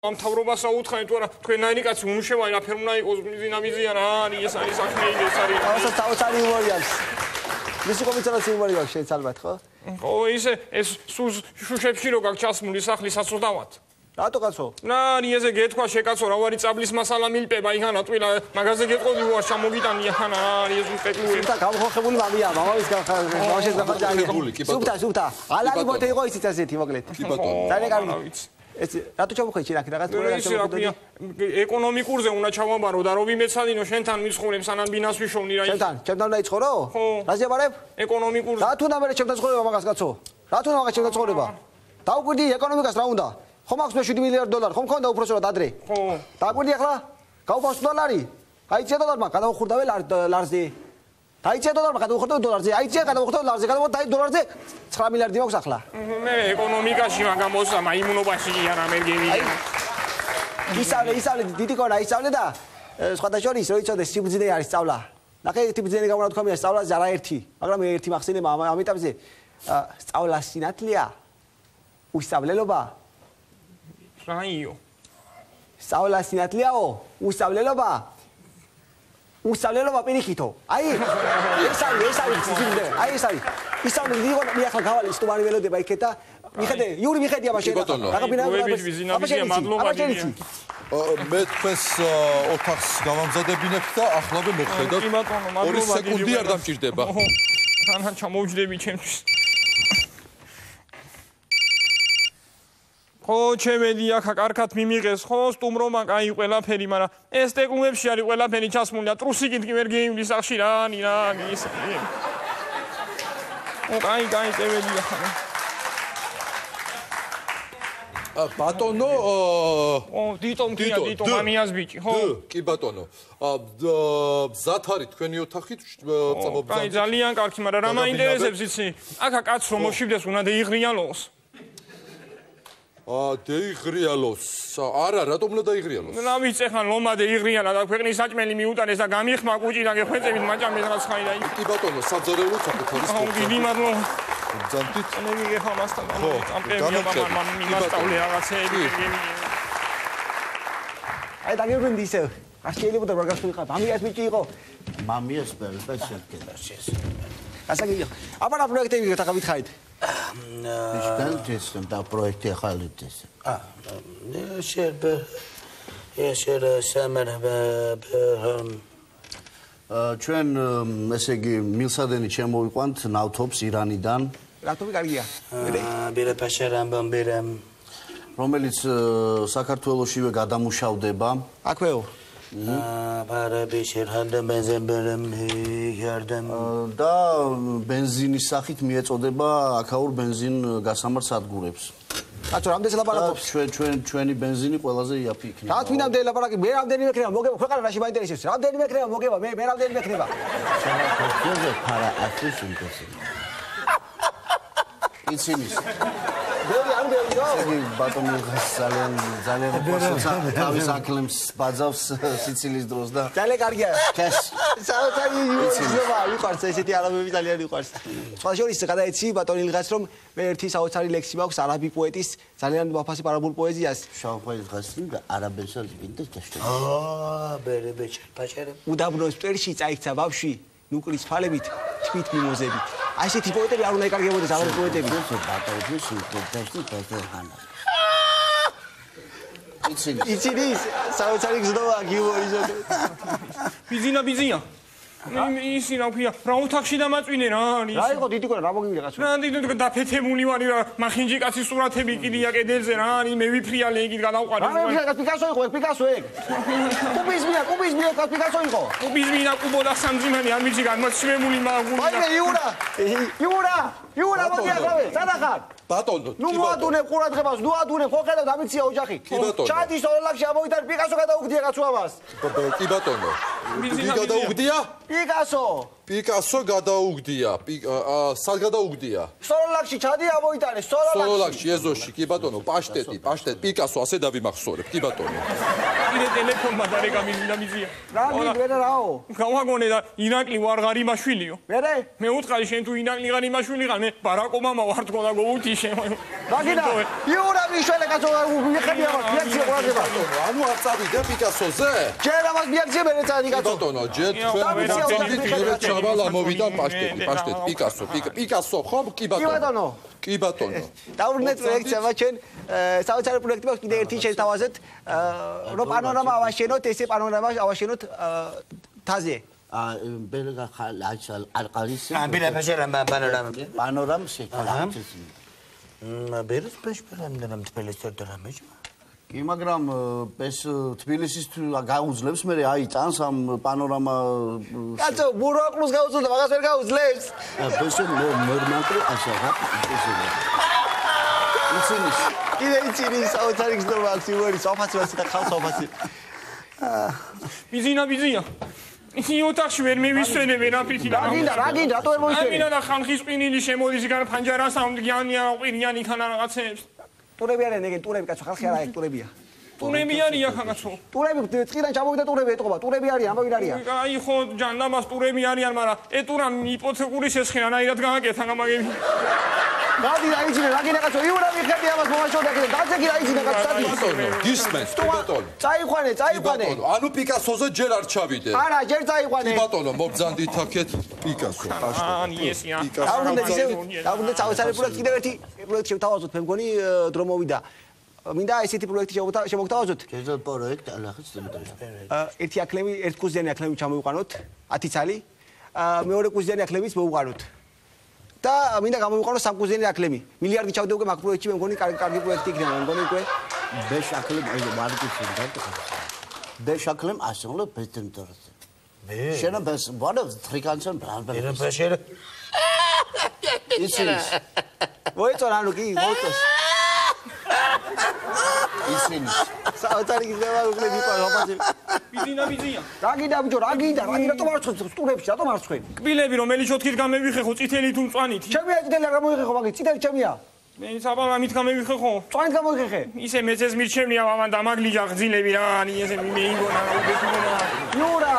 ამ თავრობას აუთხანი თუ არა თქვენაირი კაცი უმშევარი რა ფერმნა იყოს დინამიზიან რა არის ეს არის საქმე ეს არის თავსაც თავსარი უმორი აქვს. მისი კომიცარაც უმორი აქვს შენ ალბათ ხო? ხო ისე ეს სუზ შუშებში რო გაქვს ჩასმული სახლის საწოდავად რატო კაცო? ნარი ესე გეთქვა შეკაცო რა ვარი წაბლის მასალა მილპება იქანა ტვილა მაგაზე გეტყოდი ვარ ჩამოგიტანი ახანა არი ეს სპეკლური სუფთა გამხოხებული მამია მამაის გამხოხებული გამხოხებული სუფთა სუფთა ალალი მოთე იყო ისიც ასეთი მოკლედ. კი ბატონო. ძალიან კარგი ეს რატო ჩამოხედი შენ აქ რაღაც ყველა ეკონომიკურზე უნდა ჩავაბარო და რომ ვიმეცადინო შენთან მისხურებს ანან ბინას ვიშოვნი რა შენთან ჩემთან უნდა იცხოვრო? რაზიაბარებ ეკონომიკურზე. რა თუნდა მე ჩემთან ცხოვრება მაგას კაცო? რა თუნდა მაგას ჩემთან ცხოვრება? დავგვიდი ეკონომიკას რა უნდა? ხო მაქვს მე 7 მილიარდი დოლარი? ხომ მქონდა უпроსორად ადრე ხო. დაგვიდი ახლა? გავფასო დოლარი? აი 100 დოლარმა გადავხურდავე ლარზე? დაიწია დოლარმა გადავხურდავე დოლარზე. აიწია გადავხურდავე ლარზე გადავხურდავე დოლარზე 9 მილიარდი მაქვს ახლა. მე ეკონომიკაში მაგამოსა მაიმუნობაში არა მე გევი ისავლე ისავლე დიდი კონა ისავლე და სხვათა შორის რო იცოდე სიბძნე არის სწავლა. ნახე სიბძნე გამოვიდა თქვა მე სწავლა ზარა ერთი მაგრამ ერთი მახსენება ამიტომ ზე სწავლა სინათლია. უსწავლელობა. რაიო სწავლა სინათლიაო უსწავლელობა უსწავლელობა პირიქითო. აი ეს არის ეს არის სიზმდე აი ეს არის ისწავლე დიღო მე ახლა გავალ სტუმარი ველოდება იქეთ და მიხედე იური მიხედია მაშინ. რაღაცა ვიზინავიზია მადლობა მე თქვენს ოთახს გამამზადებინებ და ახლავე მოხედავ 2 სეკუნდი არ დამჭირდება. თან ჩამოვჯდები ჩემთვის ხო ჩემედი ახა კარგად მიმიღეს ხო სტუმრომა კაი ყველაფერი მაგრამ ეს ტეკლუმებში არის ყველაფერი ჩასმული და ტრუსი კიდე ვერ გეიმლის სახში რა ანი რა ანი ის ო კაი კაი წევედი ახა ა ბატონო ო დიტო მქია დიტო მამიას ბიჭი ხო. კი ბატონო. ა ზათ არის თქვენი ოთახი წამობ კაი ძალიან კარგი მაგრამ რა მაინტერესებს იცი. ახა კაც რომ მოშივდეს უნდა დაიღრიალოს აა დაიღრიალოს. არა, რატომ უნდა დაიღრიალოს? რა ვიცი ხან ლომა დაიღრიალა და ქვეყნის საჭმელი მიუტანეს და გამიხმა კუჭი და გეხვეწებით მაჭამეს რა ცხაი და კი ბატონო, საძარეულო საკუთარი სპორტი. დიდი მადლობა. ძანთით. მე მიგეხა მასთან. ხო, წამპემია მამა მიმასწავლე რაღაცეები. აი დაგებრუნდი ისე. არ შეიძლება და რაღაცა ვიყავ. მამიას ბიჭი იყო. მამიას პერსპექტივა შეიძლება. ასაგიო. აბა რა პროექტები გქონდა ხა ისგან ჯესტემ და პროექტი ახალიტეს. ა შეიძლება ეშერ სამერ ჩვენ ესე იგი მილსადენი ჩემოვიყვანთ ნავთობს ირანიდან. რატომ კარგია? ბერე პაშერამ ბერემ რომელიც საქართველოსშივე გადამუშავდება. აქვეო. ბარები შერჰანდე ბენზინბერემ ჰიარდემ და ბენზინის სახით მიეწოდება აქაურ ბენზინ გასამართ სადგურებს. კაცო, რამდენი ლაპარაკობს? ჩვენ ჩვენ ჩვენი ბენზინი ყველაზე იაფი იქნება. რა თქმა უნდა, ლაპარაკი მე რამდენი მექნება, მოგება ქვეყანა რაში მაინტერესებს? რამდენი მექნება, მოგება მე მე რამდენი მექნება? შეიძლება ფარა ათის ინტერესი. იცინის. ბევრი არ ბევრიო? იგი ბატონი ძალიან ძალიან პასუხა თავის აკლემს ბაძავს სიცილის დროს და ძალიან კარგია. ჩეს. საერთოდ იცინობა, ვიყარს ესეთი არაბები ძალიან ვიყარს. სხვა შორის გადაეცი ბატონი ლღაც რომ მე ერთი საოცარი ლექსი მაქვს არაბი პოეტის ძალიან ვაფასებ არაბულ პოეზიას. შავხოის ღასი და არაბელსაც ვინდა შეშტო. აა ბერე ბეჭერ პაჭერე. უდაბნოს პერში წაიქცა ბავში ნუკრის ფალებით თვით მიმოზებით. აი ესეთი პოეტები არ უნდა ეკარგებოდეს აღარ პოეტები. ეს ბატონის უკეთესი პოეტანა. იცინი. იცინი საოცარი გზნობა გიუოიზო. ბიზინა ბიზია. ისი რა ქვია რა ოთახში დამაწვინე რა არის რა იყო დიდი კონა რა მოგივიდა კაცო რა დიდი დაფეთებული ვარი რა მახინჯი კაცის სურათები კიდია კედელზე რა არის მე ვიფრიალე იგი გადავყარე რა მე პიკასო იყო ეგ პიკასო ეგ? კუბიზმია კუბიზმია კაც პიკასო იყო? კუბიზმია კუბო და სამძიმანი არ ვიცი განმაცემული მაგული აი იურა! იურა! იურა მოგიახავე სადახარ ბატონო ნუ მოადუნე ყურადღებას ნუ ადუნე ხო ხედავ დამიცია ოჯახი. ჩადის ორლაქში ამოიტან პიკასო გადაუგდია კაცოებას კი ბატონო. ვი გადაუგდია? პიკასო პიკასო გადაუგდია. სად გადაუგდია? სოროლაკში ჩადი ამოიტანე სოროლაკში სოროლაკში ეზოში კი ბატონო პაშტეტი პაშტეტი. პიკასო ასე დავიმახსოვრებ კი ბატონო. კიდე ტელეფონმა დარეკა მიზინა მიზია რაგი ვერა რაო გავაგონე და ირაკლი ვარ ღარი მაშვილიო. ვერე მე უთხარი შენ თუ ირაკლი ღარი მაშვილი ხარ მე ბარაკ ობამა ვარ თქო და გოუთი შენ. რაგინა იურა მიშველი კაცო მიხედი ამას მიაქცია ყურადღება ანუ არ წავიდე პიკასოზე? ჯერ ამას მიაქცია მე კი კაცო. ბატონო, ჯერ თქვენ მოწოდით დავიცი, მერე პაშტეტი, დავიცი, პაშტეტი, დავიცი, პიკასო, პიკა- პიკასო ხო? კი კი ბატონო. ბატონო კი ბატონო. დავრუნეთ პროექტს ამა ჩვენ საოცარი პროექტი მაქვს კიდე ერთი შეთავაზეთ რომ პანორამა ავაშენოთ ესე პანორამა ავაშენოთ თაზე. აა ბერე ხალ არ ყალის ა ბირე ფაშერამ პანორამა. პანორამ შეთავაზეთ ბერე ფაშერამ და მთელი სტერდრამეჯ კი მაგრამ ეს თბილისის გაუძლებს მე აი წანს ამ პანორამა კაცო ბუროკლუს გაუძლებს მაგას ვერ გაუძლებს. ბესო ნორმალური ასაღა ისინი კიდე იცინი საოცარი გზნობა აქვს იმერი საფაცი ვასი და ხალხ საფაცი მიზინა მიზია ისი ოთახში ვერ მივისვენებ ერაფითი რა გინდა რა გინდა რატო ვერ ამინა მოისმენი და ხანხის ყინილი შემოდის იქან ფანჯარას ამდგიანია ყირიანი ხანა რაღაცებს ტურები არიან ეგენ ტურები კაცო ხალხი არა ეგ ტურებია. ტურემიანია ხანაცო ტურები. წყიდან ჩამოვიდა ტურები ეთყობა ტურები არიან ამბავი არიან. აი ხო ჯანდამას ტურები არიან მაგრამ ეტურა იპოთეკური შესხენანაირად გააკეთა გამაგები გადი რა იცინე რა გინდა კაცო? იურა მიხედი ამას მომაშორდა კიდე დაძეგი რა იცინე კაცო დადი ბატონო, გისმენს, კი ბატონო. წაიყვანე წაიყვანე. ბატონო, ანუ პიკასოზე ჯერ არ ჩავიდე. არა ჯერ წაიყვანე. ბატონო, მობძანდით აქეთ პიკასო, ან იესია დავრუნდეთ ისე საოცარი პროექტი კიდევ ერთი პროექტი შევთავაზოთ მე მგონი დრო მოვიდა. მინდა ესეთი პროექტი შემოგთავაზოთ? ჯერ პროექტ ალახის დემოტრია ერთი აკლები ერთ კუზიანი აკლები ჩამოვიყვანოთ 10 ცალი. მეორე კუზიანი აკლების მოვუყაროთ და მინდა გამოვიყვანოთ სამ კუზიანი აკლები მილიარდი ჩავდე უკვე მაგ პროექტში მე მგონი კარგი კარგი პროექტი იქნება მე მგონი უკვე ბეშაკლემ აი მარკეტინგი დაკეთე ბეშაკლემ ასეულო ბეთენტორს მე შენ ბეს ვარ ტრიკანცენ ბერე ფაშერ ისინი მოეწონა ანუ კი მოწოს ისინი საოცარი გიზება უკვე ვიყო აფაცი მიზინა მიზია რა გინდა ბიჭო რა გინდა რა გინდა რატომ არ ცხენ სტურებში რატომ არ ცხენ კბილები რომელი ჩოთქით გამევიხეხო წითელი თუ მწვანით? ჩემია წითელი რა მოიხეხო მაგის წითელი ჩემია. მე საბალა მით გამევიხეხო წვანით გამოიხეხე? ისე მეცეს მირჩევნია მამან და მაგლიჯა ღზილები რა ანი ესე მეიგონა უბეთუნა იურა!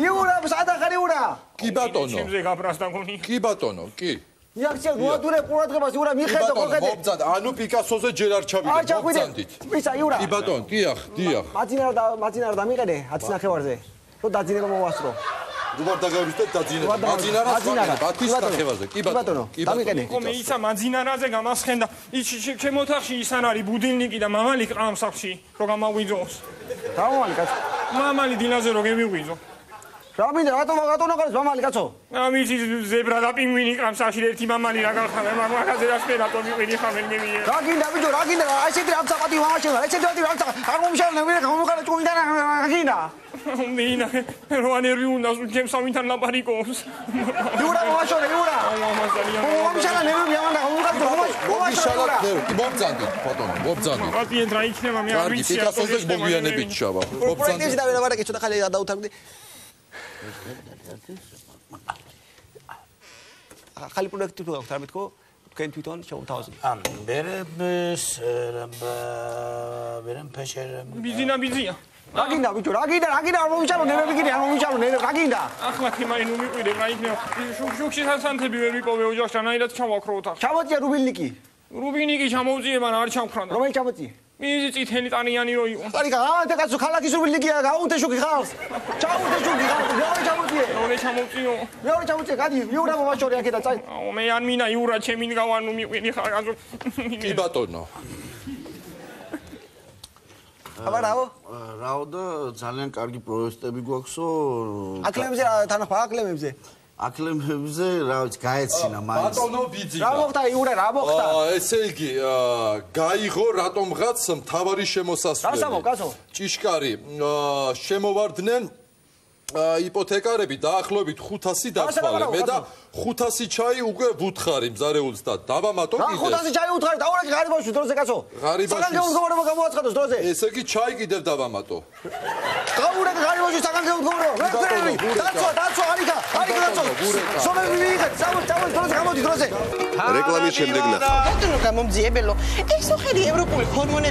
იურა სადა ხარ იურა! კი ბატონო. ჩემზე გაბრასდა გონი კი ბატონო, კი. მიაქცია მოადურე ყურადღებას იურა მიხედო ბატონო, მოხედე მობძანდ, ანუ პიკასოზე ჯერ არ არ ჩავიდე, მობძანდით. ისა იურა კი ბატონო, დიახ, დიახ. მაძინა და მაძინა და დამიყენე 10 ნახევარზე რომ დაძინება მოვასწრო რუბარ დაგავიწყეთ დაძინება. მაძინარა. ვაკეთებ, ბათის კი ბატონო. ნახევარზე. კი ბატონო, ხომ ისა მაძინარაზე გამასხენდა ის ჩემ ოთახში ისან არის ბუდილნიკი და მამალი ყრამ სახში რომ გამაგვიძოს გამოვალი კაცო მამალი დილაზე რო გემიღვიძო რა მინდა რატომ რატომ აღარ მამალი კაცო? ამისი ზებრა და პინგვინი ყრამ სახში ერთი მამალი რა გახარ მაგ მაგაზე რა სპერა თო მიყვინი ხამენ მევიე რა გინდა ბიჭო რა გინდა? რა ესეთი ამ საპატი მამაშენ რა ესეთი რამცა არ მომშალე მე გამომყარა ჭუმინდა რა გინდა? მინა რო ანერვი უნდა ჩემ სამინთან ლაპარიკოს იურა მომაშორე იურა. მომშალე მე მე ამან გამომყარა მოგიშალათ მომაშორე მე, კი მობძანდით, ბატონო, მობძანდით. პატიენ რა იქნება მე არ ვიცი პიკასოზე მოგვიანებით ჩავა. პროექტებში მობძანდით. და ვერაბარაკე ცოტა ხალე დაუთავდი ხალი პროექტი თუ გაქვთ არ მეთქო? თქვენ თვითონ შევთავაზოთ ამ ბერე ფაშერამბა ბერე ფაშერამ ბიზინა ბიზია რა გინდა ბიჭო რა გინდა რა გინდა არ მომიჩალო ნერვები გინდა არ მომიჩალო ნერვები რა გინდა ახლა თემარი ნუ მიყვირე რა იქნება შუქ შუქში სასანთები ვერ ვიპოვე ოჯახთან აირად ჩავაქრო ოთახში ჩამოწია რუბილნიკი რუბინიკი ჩამოვწიე მაგრამ არ ჩამქრანდა რომელი ჩამოწია მიზი წითელი ტანიანი რო იყო. არიქა ამანტე კაცო ხალათის რუბილნიკია გაუნდე შუქი ხალს ჩაუნდე შუქი როლე ჩამოვწიო მეორე ჩამოწია გადი იურა მომაშორე აქედა წაი აუ მე არ მინა იურა ჩემი გავანუ მიყვინი ხარ გაზო კი ბატონო. აბა რაო რაო და ძალიან კარგი პროექტები გვაქვსო აკლემებზე რა თანახმა აკლემებზე აკლემებზე რა ვიცი გაეცინა მაინც ბატონო რა ბიძინა. მოხდა იურა რა მოხდა აა ესე იგი გაიღო რატომღაც მთავარი შემოსასვლელი. ამბობ, კაცო? ჭიშკარი შემოვარდნენ იპოთეკარები დაახლოებით 500 დაცვალე. მე და 500 ჩაი უკვე ვუთხარი მზარეულს და დავამატო კიდე. ხუთასი ჩაი უთხარი დაურეკე ღარიბაში დროზე კაცო? ღარიბაშვილს. საგანგებო მდგომარეობა გამოაცხადოს დროზე? ესე იგი ჩაი კიდევ დავამატო. გაურეკე ღარიბაში საგანგებო მდგომარეობა. ვერაფერი გურეკა. დაცვა დაცვა არიქა არიქა დაცვა. სომები მიიღეთ. წამო წამო დროზე გამოდი დროზე. რეკლამის შემდეგ ნახავთ. ბატონო გამომძიებელო. ეს ხო ხერი ევროპული ჰორმონები